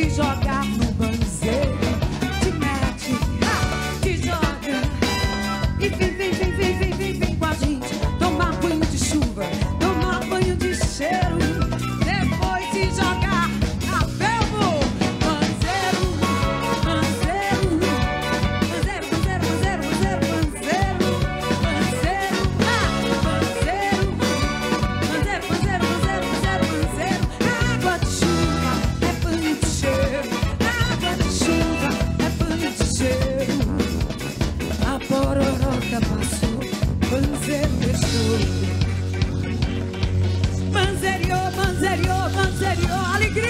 te joga no banzeiro, te mete, te joga e fica. manzer sul. Manzerio, manzerio, manzerio, alegria.